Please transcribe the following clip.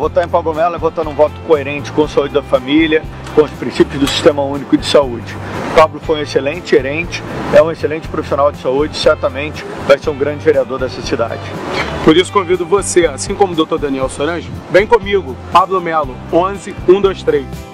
votar em Pablo Melo é votar num voto coerente com a saúde da família, com os princípios do Sistema Único de Saúde. Pablo foi um excelente gerente, é um excelente profissional de saúde, certamente vai ser um grande vereador dessa cidade. Por isso convido você, assim como o Dr. Daniel Sorange, vem comigo, Pablo Melo, 11 123.